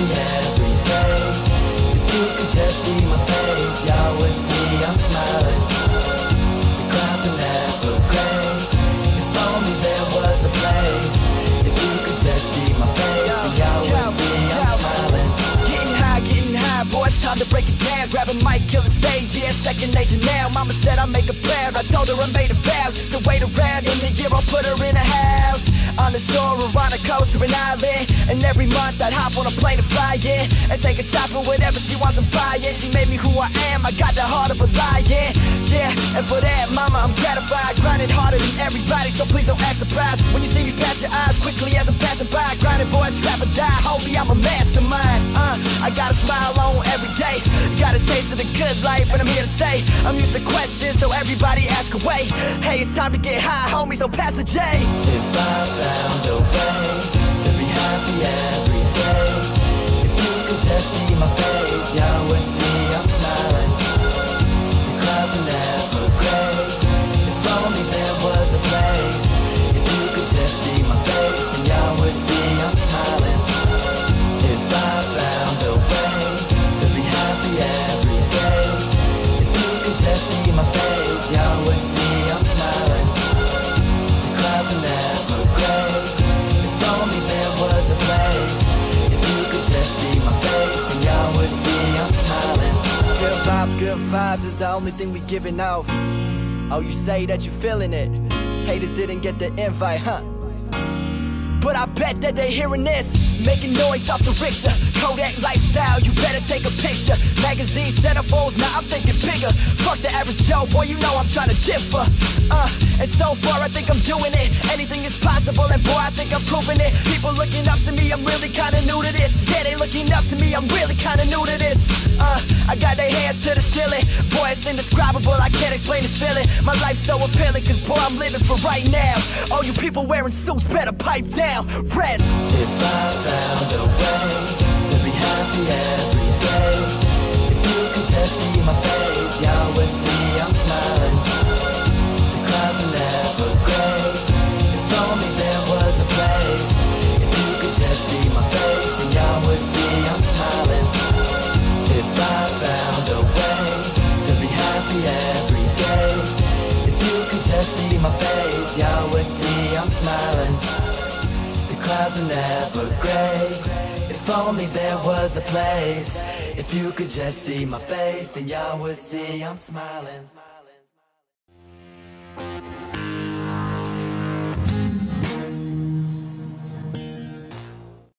happy every day If you could just see my face Y'all would see I'm smiling. The clouds are never gray If only there was a place If you could just see my face Y'all would see I'm smiling. Getting high, getting high, boy, it's time to break it down Grab a mic, kill the stage, yeah, second nature now Mama said I make a plan, I told her I made a vow Just to wait around, in the year I'll put her in a house. On the shore or on a coast or an island. And every month I'd hop on a plane to fly, yeah. And take her shopping, whatever she wants to buy, yeah. She made me who I am, I got the heart of a lion, yeah. And for that, mama, I'm gratified. Grinding harder than everybody, so please don't act surprised. When you see me pass your eyes quickly as I'm passing by. Grinding boys, trap or die, homie, I'm a mastermind. Uh, I got a smile on. Got a taste of the good life, and I'm here to stay. I'm used to questions, so everybody ask away. Hey, it's time to get high, homie, so pass the J. If I found a way to be happy every day If you could just see my face, y'all would could just see my face, y'all would see I'm smiling the clouds are never gray If only there was a place If you could just see my face y'all would see I'm smiling Good vibes, good vibes is the only thing we giving off. Oh, you say that you're feeling it. Haters didn't get the invite, huh? But I bet that they're hearing this. Making noise off the Richter. Kodak lifestyle, you better take a picture. Magazine centerfolds, now I'm thinking bigger. Fuck the average Joe, boy, you know I'm trying to differ. Uh, and so far I think I'm doing it. Anything is possible and boy, I think I'm proving it. People looking up to me, I'm really kinda new to this. Yeah, they looking up to me, I'm really kinda new to this I got their hands to the ceiling. Boy, it's indescribable, I can't explain this feeling. My life's so appealing, cause boy, I'm living for right now. All you people wearing suits better pipe down. Rest. If I found a way my face Y'all would see I'm smiling. The clouds are never gray. If only there was a place. If you could just see my face Then y'all would see I'm smiling